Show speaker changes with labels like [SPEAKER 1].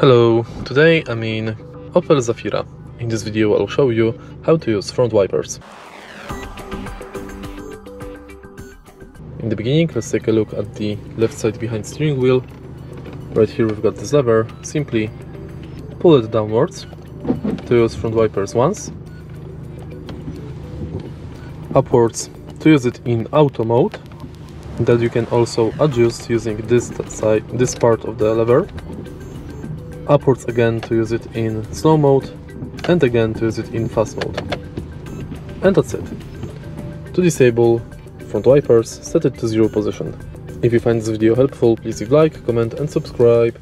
[SPEAKER 1] Hello, today I'm in Opel Zafira. In this video I'll show you how to use front wipers. In the beginning let's take a look at the left side behind steering wheel. Right here we've got this lever, simply pull it downwards to use front wipers once, upwards to use it in auto mode that you can also adjust using this side, this part of the lever upwards again to use it in slow mode and again to use it in fast mode. And that's it. To disable front wipers, set it to zero position. If you find this video helpful, please leave like, comment and subscribe.